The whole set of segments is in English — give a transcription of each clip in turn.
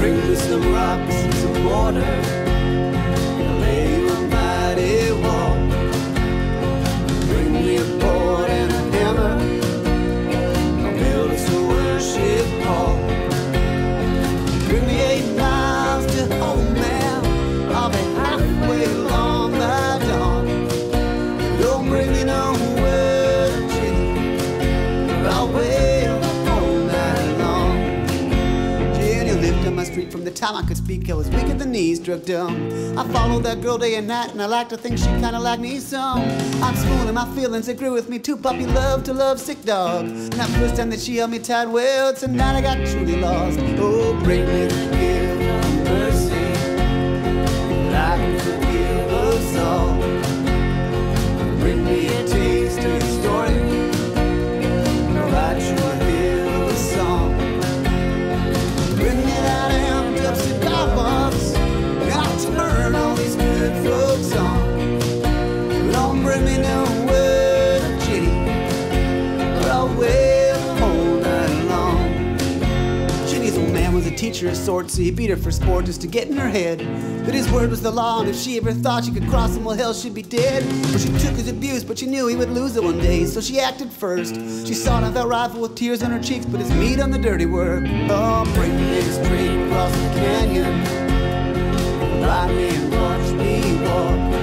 Bring me some rocks and some water. From the time I could speak. I was weak at the knees, struck dumb. I followed that girl day and night, and I like to think she kinda liked me some. I'm spooning my feelings, it grew with me too. Puppy love to love sick dog. And that first time that she held me tight, well, tonight I got truly lost. Oh, bring me the gift of mercy. I can forgive us all. Teacher of sorts, so he beat her for sport just to get in her head. But his word was the law, and if she ever thought she could cross him, well, hell, she'd be dead. For she took his abuse, but she knew he would lose it one day, so she acted first. She sought out that rifle with tears on her cheeks, but his meat on the dirty work. Oh, bring me straight across the canyon. Ride me and watch me walk.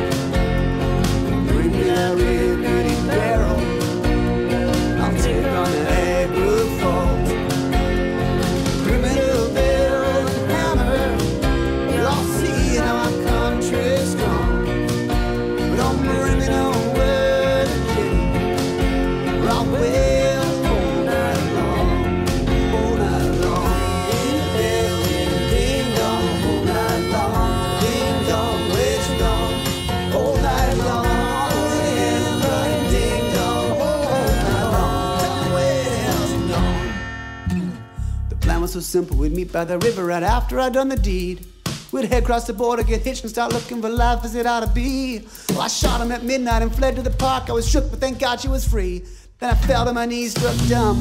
Plan was so simple, we'd meet by the river right after I'd done the deed. We'd head across the border, get hitched, and start looking for life as it ought to be. Well, I shot him at midnight and fled to the park. I was shook, but thank God she was free. Then I fell to my knees, struck dumb.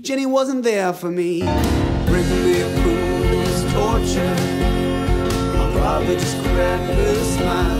Ginny wasn't there for me. Bring me a torture. I'll probably just crack a smile.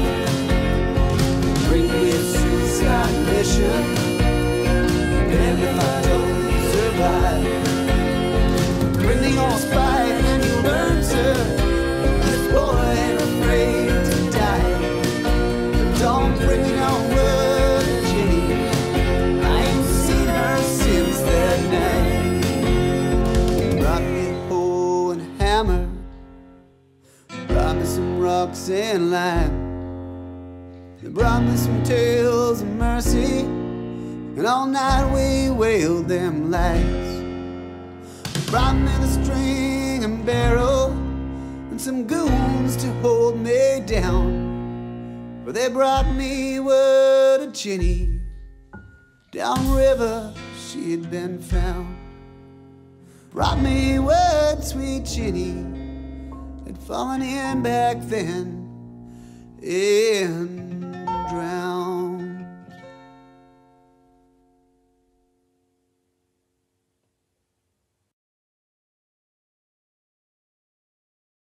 Some rocks and lime. They brought me some tales of mercy. And all night we wailed them lies. Brought me the string and barrel. And some goons to hold me down. For they brought me word of Ginny. Downriver she had been found. Brought me word, sweet Ginny, had fallen in back then and drowned.